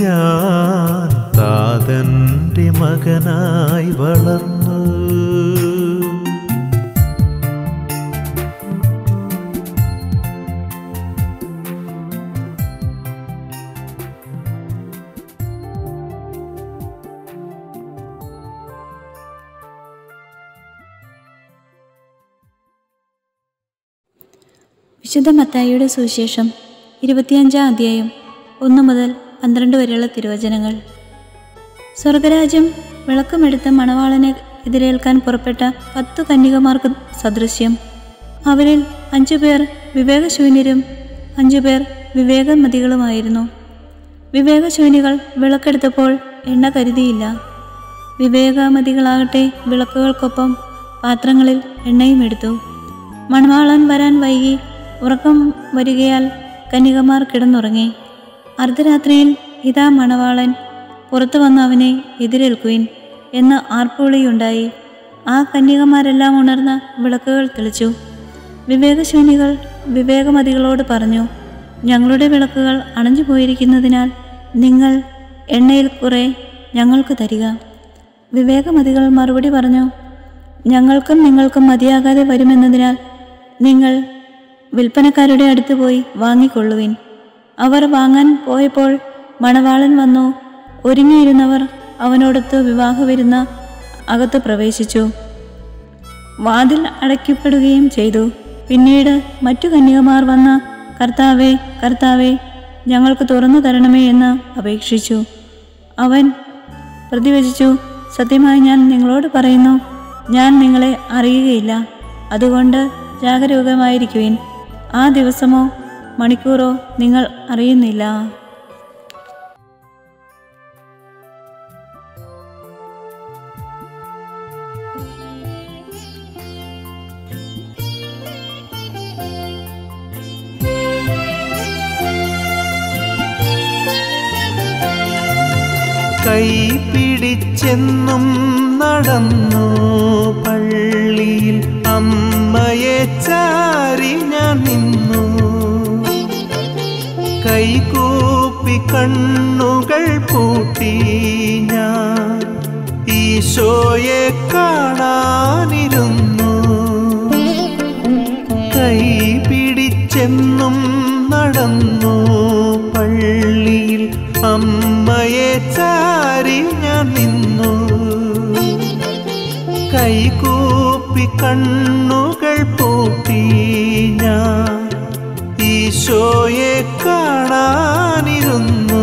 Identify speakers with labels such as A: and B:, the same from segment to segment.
A: ഞാൻ മകനായി വളർന്നു.
B: വിശുദ്ധ മത്തായിയുടെ സുവിശേഷം ഇരുപത്തിയഞ്ചാം അധ്യായം ഒന്ന് മുതൽ പന്ത്രണ്ട് വരെയുള്ള തിരുവചനങ്ങൾ. സ്വർഗരാജ്യം വിളക്കമെടുത്ത മണവാളനെ എതിരേൽക്കാൻ പുറപ്പെട്ട പത്തു കന്യകമാർക്ക് സദൃശ്യം. അവരിൽ അഞ്ചു പേർ വിവേകശൂന്യരും അഞ്ചു പേർ വിവേകമതികളുമായിരുന്നു. വിവേകശൂന്യകൾ വിളക്കെടുത്തപ്പോൾ എണ്ണ കരുതിയില്ല. വിവേകമതികളാകട്ടെ വിളക്കുകൾക്കൊപ്പം പാത്രങ്ങളിൽ എണ്ണയും എടുത്തു. മണവാളൻ വരാൻ വൈകി ഉറക്കം വരികയാൽ കന്യകമാർ കിടന്നുറങ്ങി. അർദ്ധരാത്രിയിൽ ഇതാ മണവാളൻ. പുറത്തു വന്ന് അവനെ എതിരേൽക്കുവിൻ എന്ന ആർപ്പുവിളിയുണ്ടായി ആ കന്യകമാരെല്ലാം ഉണർന്ന് വിളക്കുകൾ തെളിച്ചു. വിവേകശൂന്യകൾ വിവേകമതികളോട് പറഞ്ഞു ഞങ്ങളുടെ വിളക്കുകൾ അണഞ്ഞു പോയിരിക്കുന്നതിനാൽ നിങ്ങൾ എണ്ണയിൽ കുറെ ഞങ്ങൾക്ക് തരിക. വിവേകമതികൾ മറുപടി പറഞ്ഞു ഞങ്ങൾക്കും നിങ്ങൾക്കും മതിയാകാതെ വരുമെന്നതിനാൽ നിങ്ങൾ വിൽപ്പനക്കാരുടെ അടുത്ത് പോയി വാങ്ങിക്കൊള്ളുവിൻ. അവർ വാങ്ങാൻ പോയപ്പോൾ മണവാളൻ വന്നു. ഒരുങ്ങിയിരുന്നവർ അവനോടൊത്ത് വിവാഹവിരുന്ന അകത്ത് പ്രവേശിച്ചു. വാതിൽ അടയ്ക്കപ്പെടുകയും ചെയ്തു. പിന്നീട് മറ്റു കന്യകമാർ വന്ന കർത്താവെ കർത്താവെ ഞങ്ങൾക്ക് തുറന്നു തരണമേ എന്ന് അപേക്ഷിച്ചു. അവൻ പ്രതിവചിച്ചു സത്യമായി ഞാൻ നിങ്ങളോട് പറയുന്നു ഞാൻ നിങ്ങളെ അറിയുകയില്ല. അതുകൊണ്ട് ജാഗരൂകമായിരിക്കുവിൻ. ആ ദിവസമോ മണിക്കൂറോ നിങ്ങൾ അറിയുന്നില്ല.
A: കൈകൂപ്പി കണ്ണുകൾ പൂട്ടി ഞാൻ ഈശോയെ കാണാനിരുന്നു.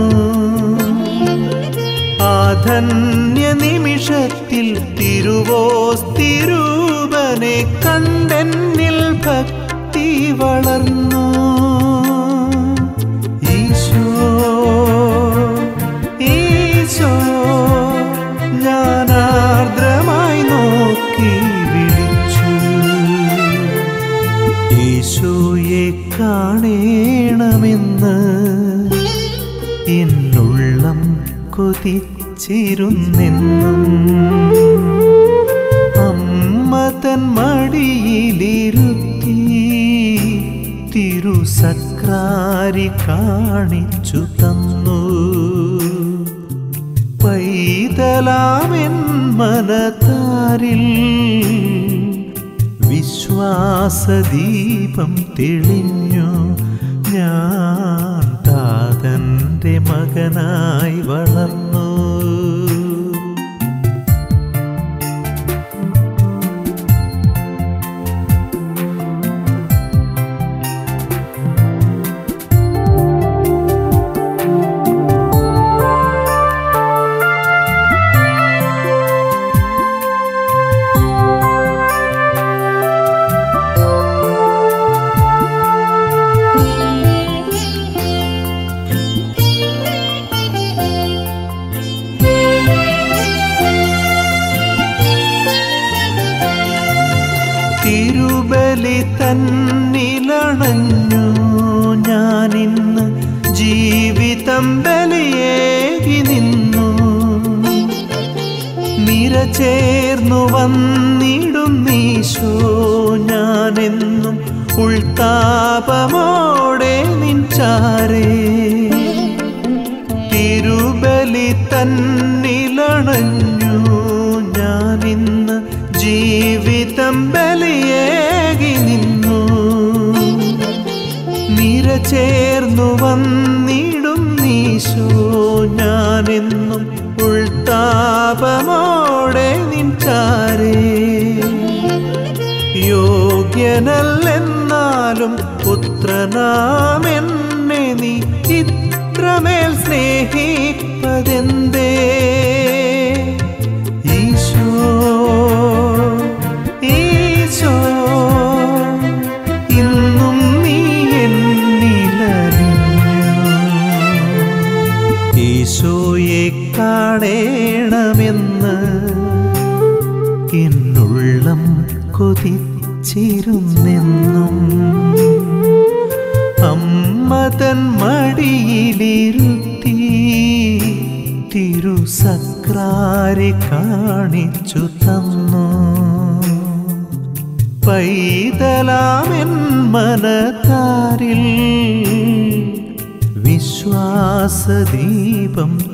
A: ആധന്യ നിമിഷത്തിൽ തിരുവോസ്തിരൂപനെ കണ്ടെന്നിൽ ഭക്തി വളർന്നു. കൊതിച്ചിരുന്നെന്നും അമ്മ തൻ മടിയിലിരുത്തി തിരുസക്രാരി കാണിച്ചു തന്നു. പൈതലാമെൻ മനതാരിൽ വിശ്വാസദീപം തെളിഞ്ഞു. ഞാൻ താതന്റെ മകനായി വളർന്നു.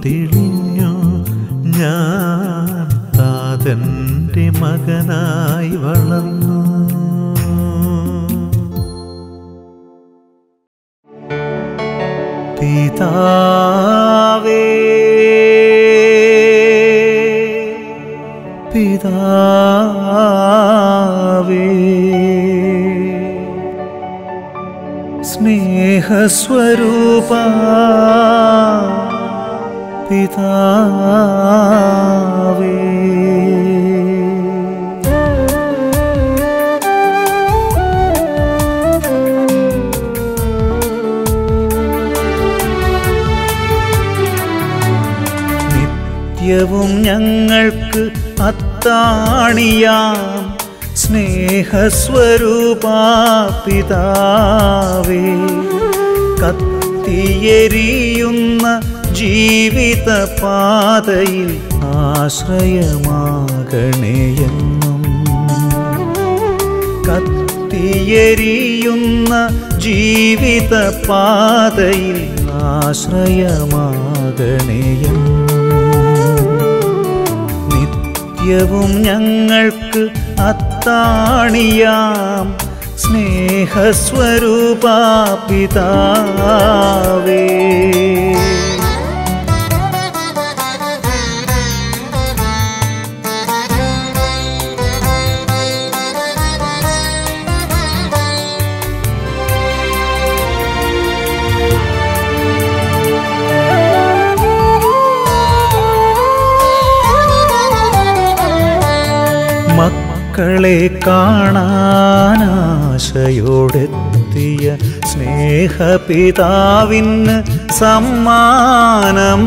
C: വിശ്വാസദീപം അത്താണിയാം സ്നേഹസ്വരൂപ പിതാവേ കത്തിയെരിയുന്ന ജീവിത പാതയിൽ ആശ്രയമാകണേയെന്നും കത്തിയെരിയുന്ന ജീവിത പാതയിൽ ആശ്രയമാകണേയെന്നും നിത്യവും ഞങ്ങൾക്ക് അത്താണിയാം. സ്നേഹസ്വരൂപ മക്കളെ കാണാനാശയോടെത്തിയ സ്നേഹപിതാവിന് സമ്മാനം.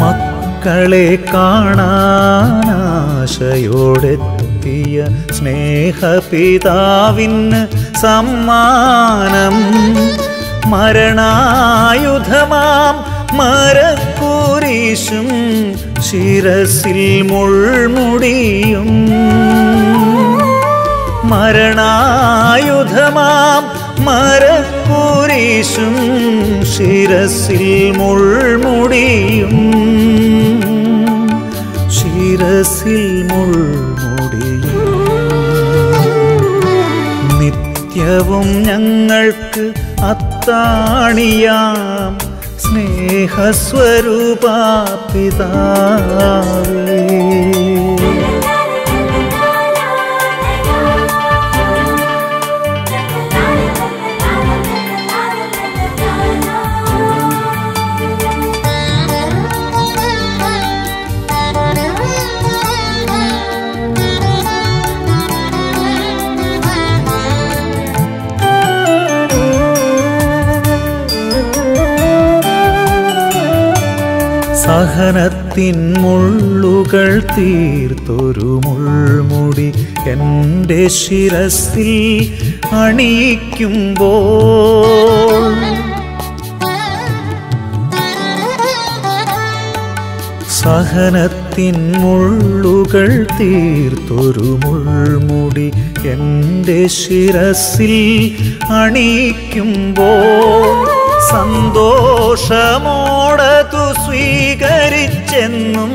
C: മക്കളെ കാണാനാശയോടെത്തിയ സ്നേഹപിതാവിന് സമ്മാനം. മരണായുധമാം മരക്കൂരീശും ശിരസിൽ മുൾമുടിയും. മരണായുധമാം മരക്കൂരീശും ശിരസിൽ മുൾമുടിയും. ശിരസിൽ മുൾമുടിയും. നിത്യവും ഞങ്ങൾക്ക് അത്താണിയാം. സ്നേഹസ്വരൂപ പിതാവേ
D: സഹനത്തിൻ മുള്ളുകൾ തീർത്തൊരു മുൾമുടി എന്റെ ശിരസിൽ അണിയിക്കുമ്പോൾ. സഹനത്തിൻ മുള്ളുകൾ തീർത്തൊരു മുൾമുടി എന്റെ ശിരസിൽ അണിയിക്കുമ്പോൾ. സന്തോഷമോടതു സ്വീകരിച്ചെന്നും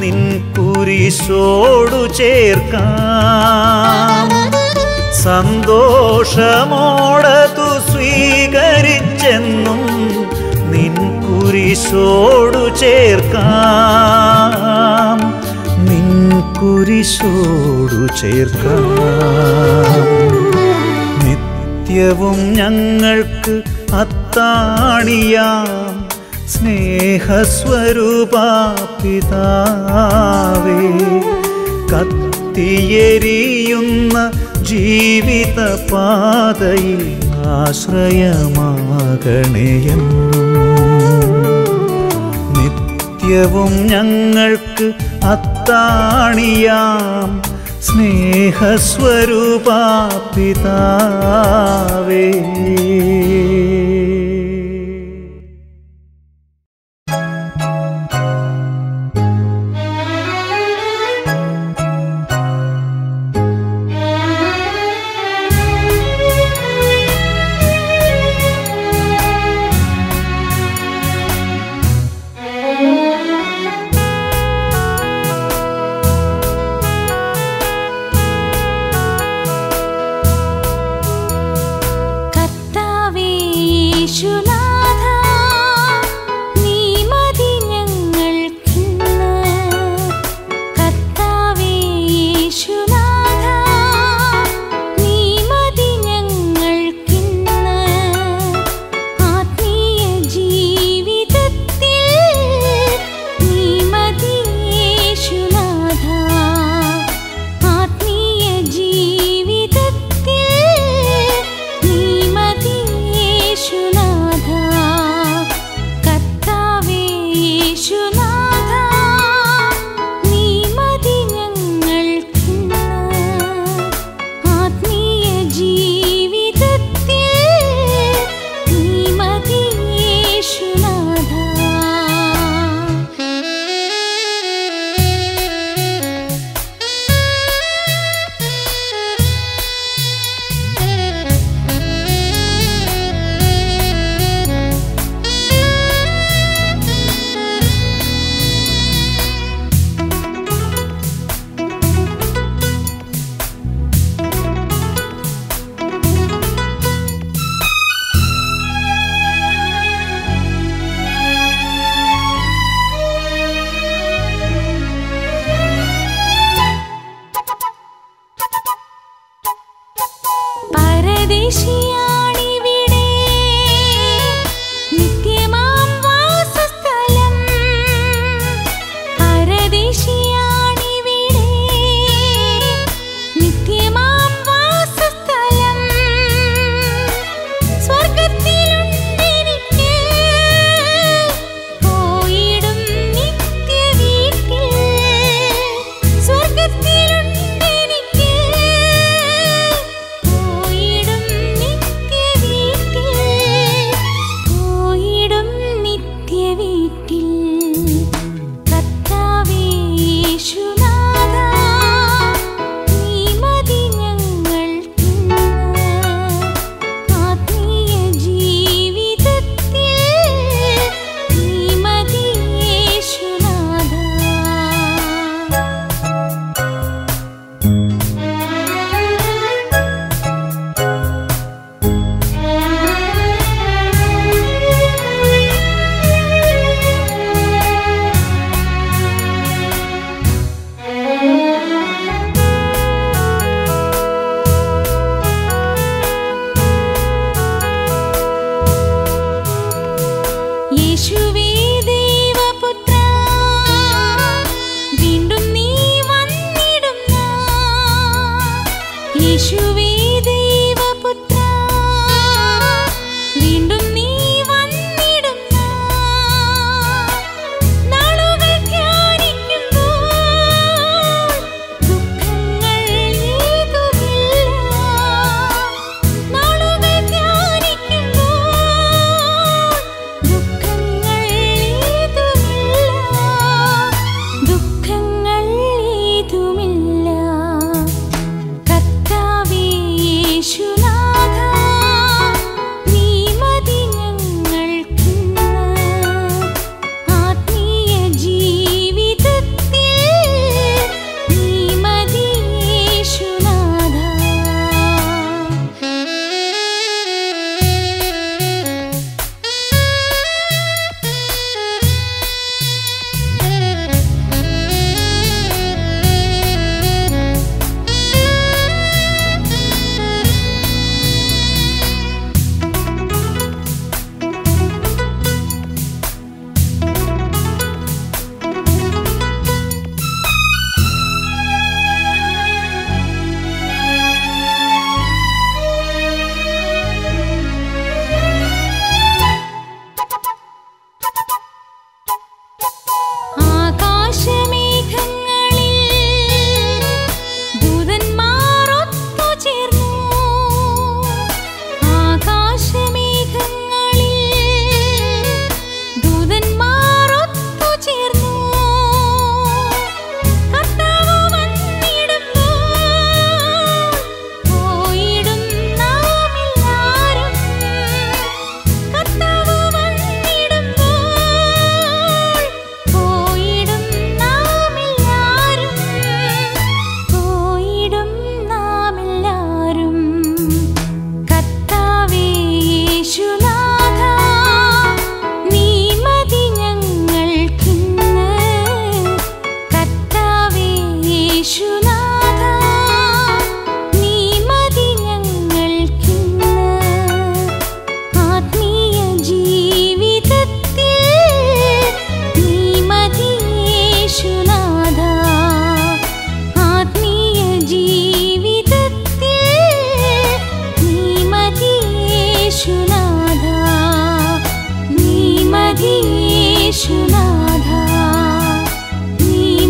D: നിൻ കുരിശോടു ചേർക്കാം. സന്തോഷമോടതു സ്വീകരിച്ചെന്നും നിൻ കുരിശോടു ചേർക്കാം. നിൻ കുരിശോടു ചേർക്കാം. നിത്യവും ഞങ്ങൾക്ക് അത്താണിയാം സ്നേഹസ്വരൂപ പിതാവേ കത്തിയെരിയുന്ന ജീവിത പാതയിൽ ആശ്രയമാകണേയെന്നും നിത്യവും ഞങ്ങൾക്ക് അത്താണിയാം സ്നേഹസ്വരൂപ പിതാവേ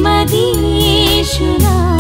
E: धामदिषु ना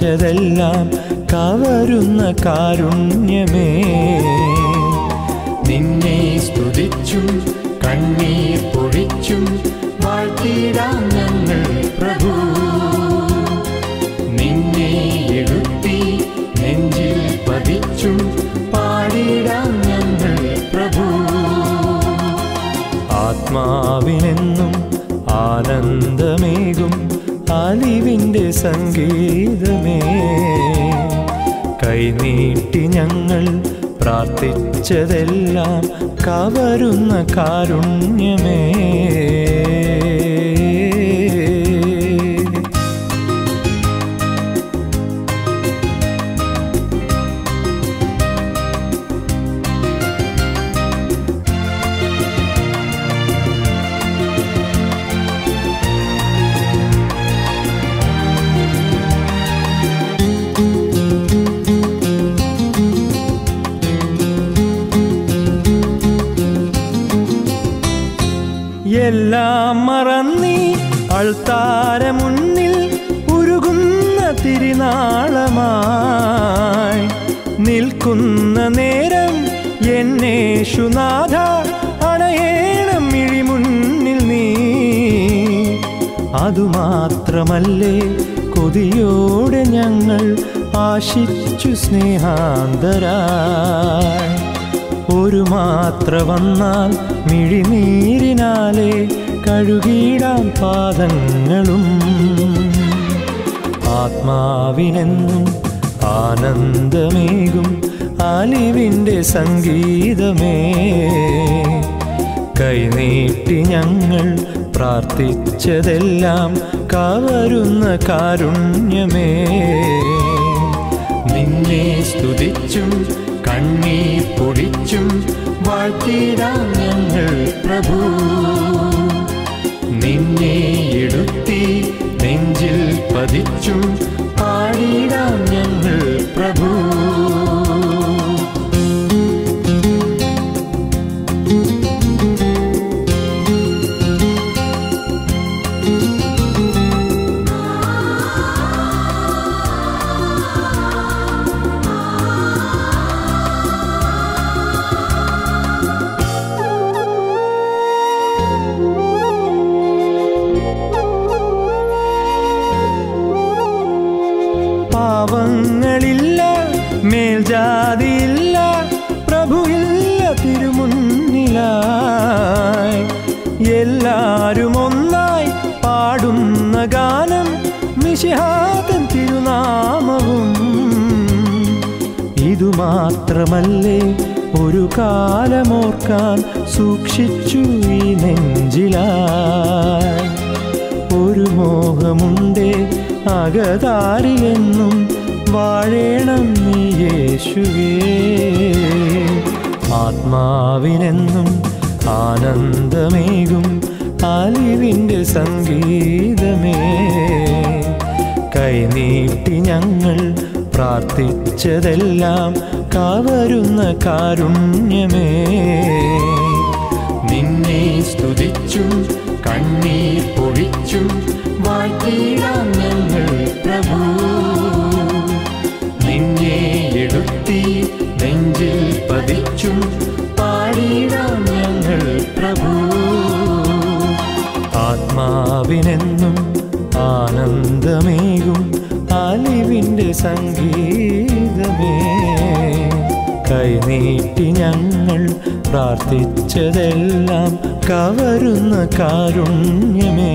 E: പ്രാർത്ഥിച്ചതെല്ലാം കവരുന്ന കാരുണ്യമേ. നിന്നെ സ്തുതിച്ചും കണ്ണീർ വാഴ്ത്തിടാം ഞങ്ങൾ പ്രഭു. നിന്നെ എടുത്തി നെഞ്ചിൽ പതിച്ചും ഞങ്ങൾ പ്രഭു. ആത്മാവിനെന്നും ആനന്ദമേകും അലിവിന്റെ സംഗീതമേ. കൈനീട്ടി ഞങ്ങൾ പ്രാർത്ഥിച്ചതെല്ലാം കവരുന്ന കാരുണ്യമേ. എന്നേശുനാഥ അണയേണം മിഴിമുന്നിൽ നീ. അതുമാത്രമല്ലേ കൊതിയോടെ ഞങ്ങൾ ആശിച്ചു സ്നേഹാന്തരായി. ഒരു മാത്ര വന്നാൽ മിഴിനീരിനാലെ കഴുകിയിടാം പാദങ്ങളും. ആത്മാവിനെന്നും ആനന്ദമേകും അലിവിന്റെ സംഗീതമേ. കൈനീട്ടി ഞങ്ങൾ പ്രാർത്ഥിച്ചതെല്ലാം കവരുന്ന കാരുണ്യമേ. നിന്നെ സ്തുതിച്ചും കണ്ണീർ പൊടിച്ചും വാഴ്ത്തിടാം ഞങ്ങൾ പ്രഭു. നിന്നെ എടുത്തി നെഞ്ചിൽ പതിച്ചും കാലമോർക്കാൻ സൂക്ഷിച്ചു ഈ നെഞ്ചിലായി ഒരു മോഹമുണ്ടേ അകതാരിലെന്നും വാഴേണം നീ യേശുവേ. ആത്മാവിനെന്നും ആനന്ദമേകും അലിവിന്റെ സംഗീതമേ. കൈനീട്ടി ഞങ്ങൾ പ്രാർത്ഥിച്ചതെല്ലാം കാവരുന്ന കാരുണ്യമേ. നിന്നെ സ്തുതിച്ചു കണ്ണീർ പൊഴിച്ചും വാഴ്ത്തിടാം ഞങ്ങൾ പ്രഭു. നിന്നെ എടുത്തി നെഞ്ചിൽ പതിച്ചും പാടിടാം ഞങ്ങൾ പ്രഭു. ആത്മാവിനെന്നും ആനന്ദമേകും സംഗീതമേ. കൈനീട്ടി ഞങ്ങൾ പ്രാർത്ഥിച്ചതെല്ലാം കവരുന്ന കാരുണ്യമേ.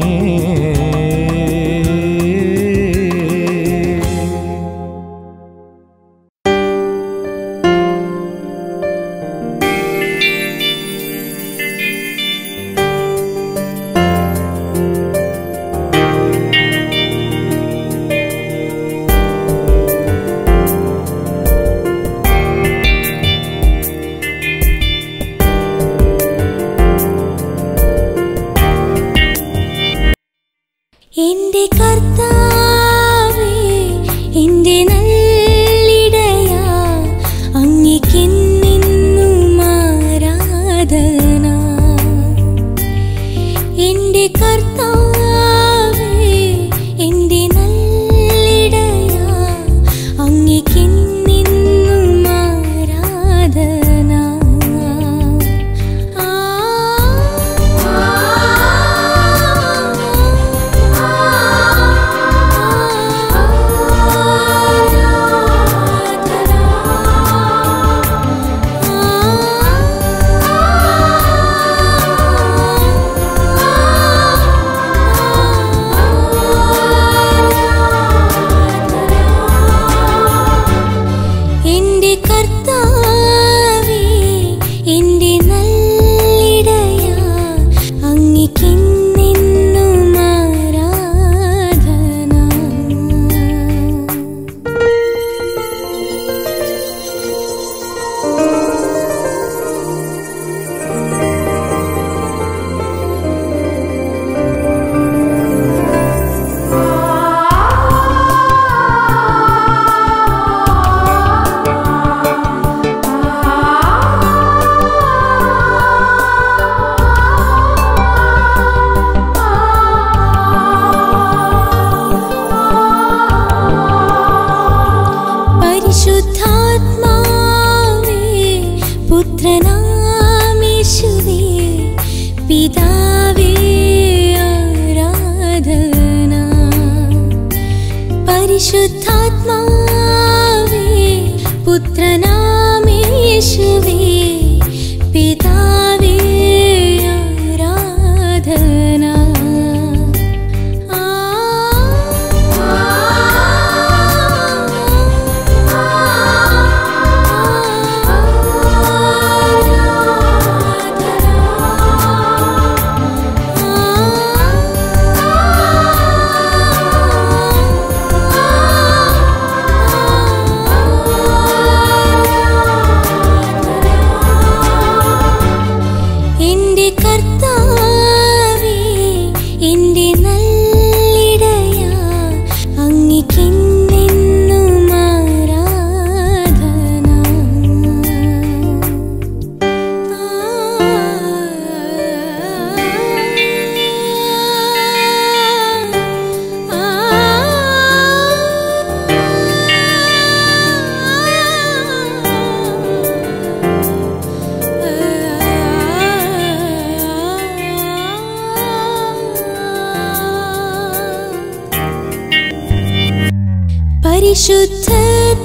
D: शुद्ध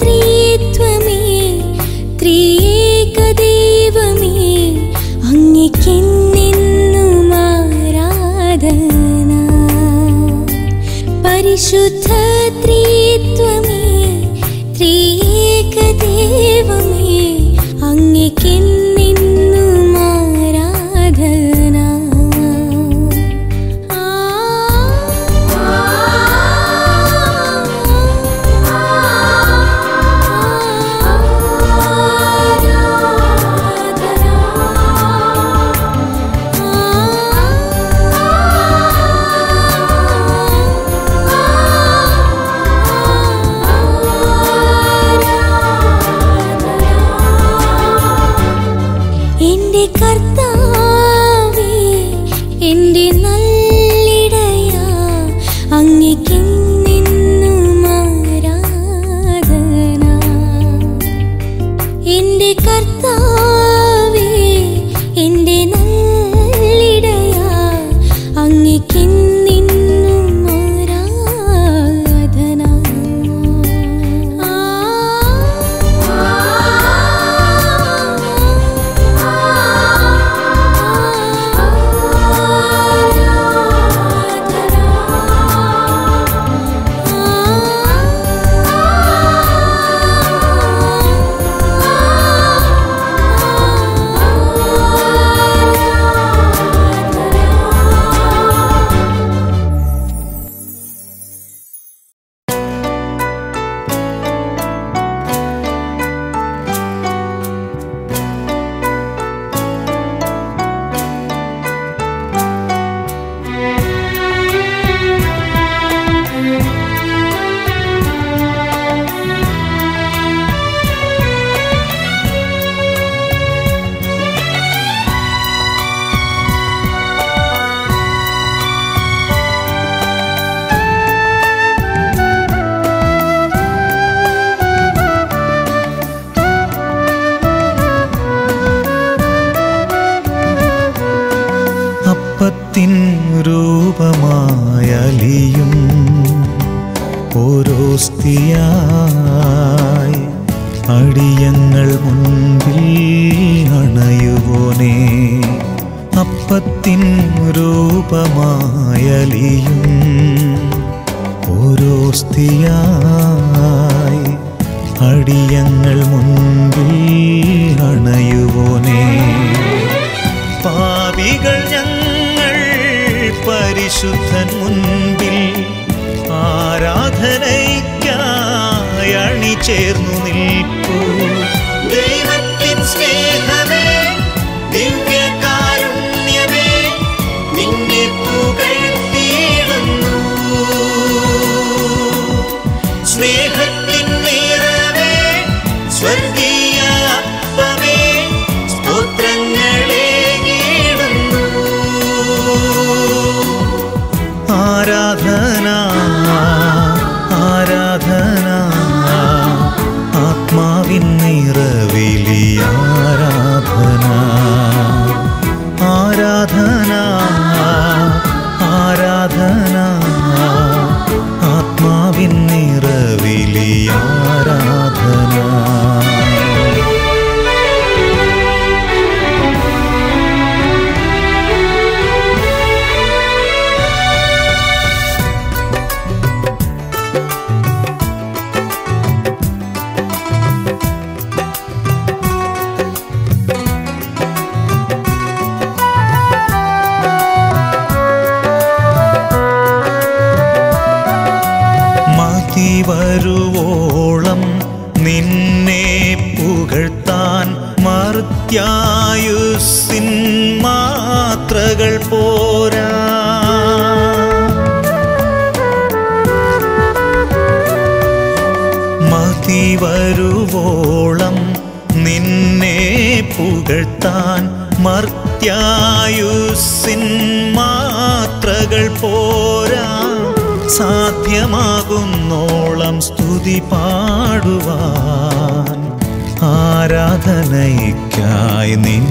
D: त्रित्वमी त्रिकदेव मे अङ्गि किं माराधना।
C: परिशुद्ध ഓരോസ്തിയായി അടിയങ്ങൾ മുൻപിൽ അണയുവോനേ. പാപികൾ ഞങ്ങൾ പരിശുദ്ധൻ മുൻപിൽ ആരാധനയ്ക്കായി അണിചേർന്നു മർത്യായുസിൻ മാത്രകൾ പോരാ. സാധ്യമാകുന്നോളം സ്തുതി പാടുവാൻ ആരാധനയ്ക്കായി നിൻ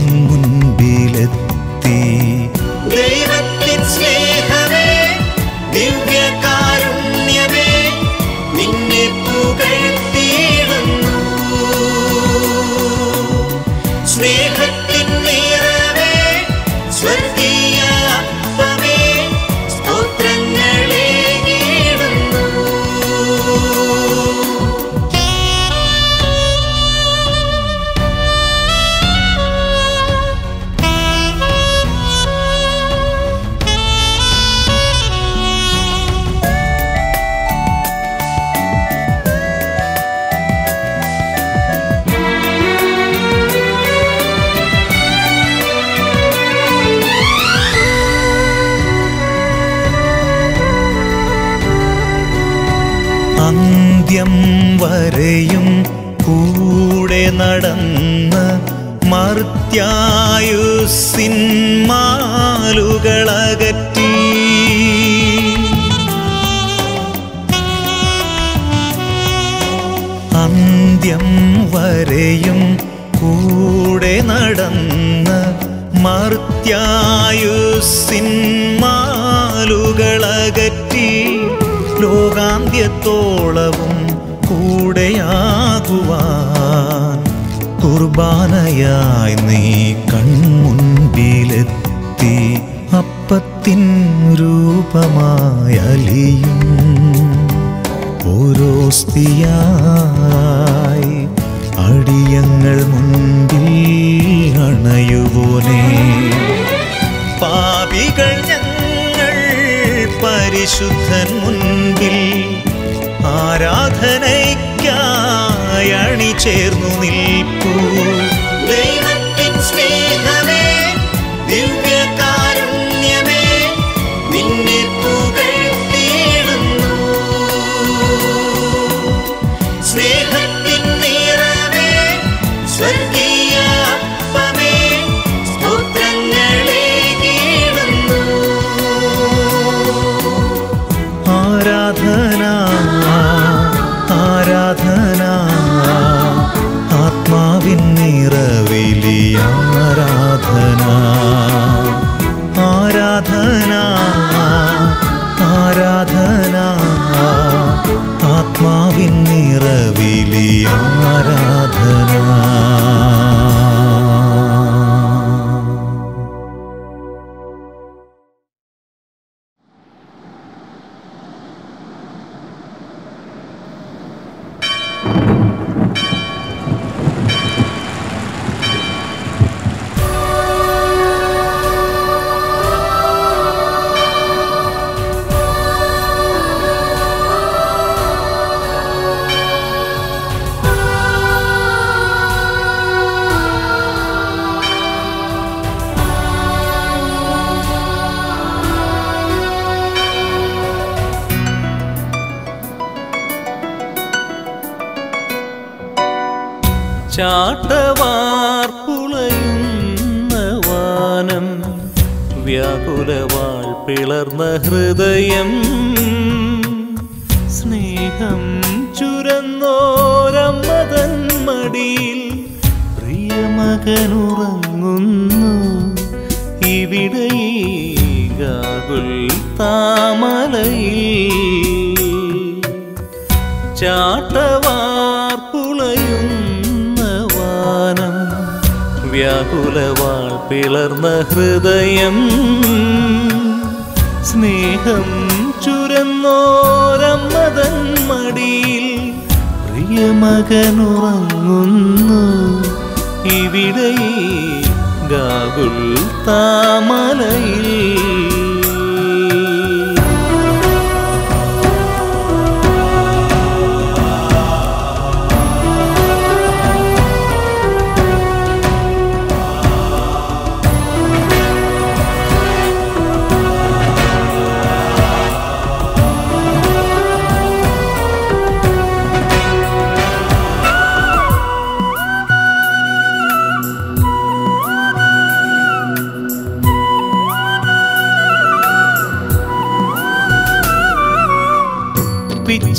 C: അന്ത്യം വരെയും കൂടെ നടന്ന് മർത്യായുസിൻ മാലുകളകറ്റി. അന്ത്യം വരെയും കൂടെ നടന്ന് മർത്യായുസിൻ മാലുകളകറ്റി. ലോകാന്ത്യത്തോളവും കുർബാനയായി നീ കൺമുൻപിലെത്തി അപ്പത്തിൻ രൂപമായലിയും ഓരോ സ്ഥിയായി അടിയങ്ങൾ മുൻപിൽ അണയുപോലെ പാപികൾ ഞങ്ങൾ പരിശുദ്ധൻ മുൻപിൽ ആരാധനയ്ക്കായി ചേർന്നു നിൽപ്പൂ.
F: വ്യാകുലവാൾ പിളർന്ന ഹൃദയം സ്നേഹം ചുരന്നോരമ്മതൻ മടിയിൽ പ്രിയമകനുറങ്ങുന്നു. ഇവിടെ ഗാകുൽ താമലയിൽ ചാട്ടവാർപ്പുളയുന്ന വ്യാകുലവാൾ പിളർന്ന ഹൃദയം സ്നേഹം ചുരന്നോരമ്മതൻ മടിയിൽ പ്രിയമകനുറങ്ങുന്നു. ഇവിടെ ഗാകുൽ താമലയിൽ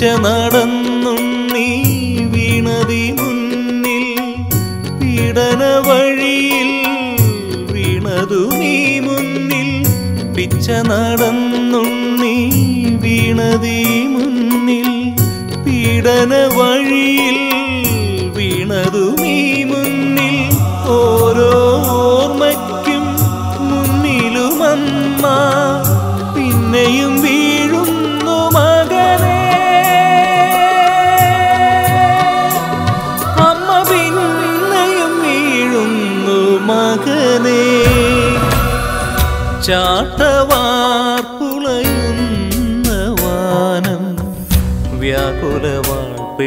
F: പിച്ച നടന്നുണ്ണി വീണതി മുന്നിൽ പീഡന വഴിയിൽ വീണതു നീ മുന്നിൽ പിച്ച നടന്നുണ്ണി വീണതി മുന്നിൽ പീഡന വഴിയിൽ വീണതു നീ മുന്നിൽ. ഓരോ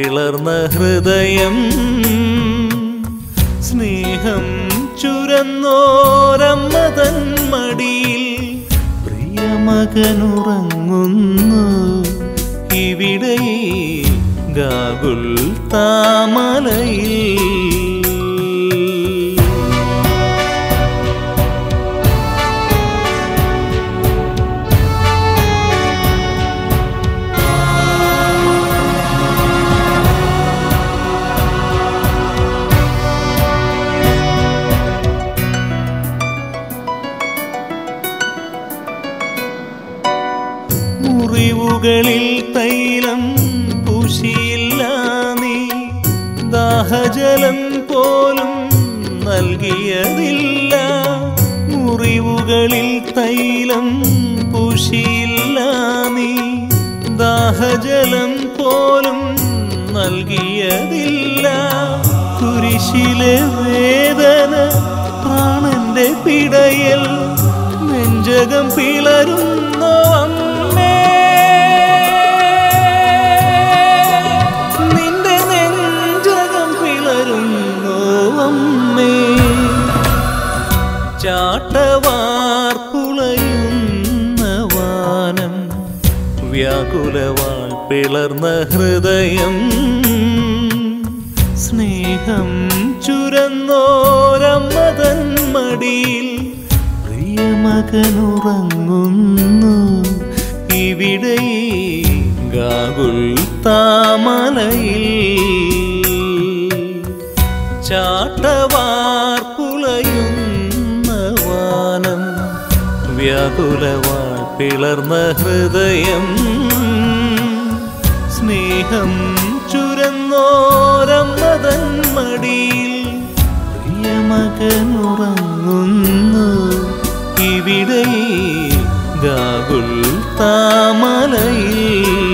F: പിളർന്ന ഹൃദയം സ്നേഹം ചുരന്നോരമ്മതൻ മടിയിൽ പ്രിയമകനുറങ്ങുന്നു ഇവിടെ ഗാഗുൽ താമലയിൽ ദാഹജലം പോലും നൽകിയതില്ല. മുറിവുകളിൽ തൈലം പൂശിയില്ല നീ. ദാഹജലം പോലും നൽകിയതില്ല. കുരിശിലെ വേദന പ്രാണന്റെ പിടയൽ നെഞ്ചകം പിളരുന്നോ വ്യാകുലവാൾ പിളർന്ന ഹൃദയം. സ്നേഹം ചുരന്നോരമ്മതൻ മടിയിൽ പ്രിയമകനുറങ്ങുന്നു. ഇവിടെ ഗാകുൽ താമലയിൽ ചാട്ടവാർപ്പുളയുന്ന വാനം വ്യാകുലവാൾ പിളർന്ന ഹൃദയം. സ്നേഹം ചുരന്നോരമ്മതൻ മടിയിൽ പ്രിയമകനുറങ്ങുന്നു ഇവിടെ ഗാകുൽ താമലയിൽ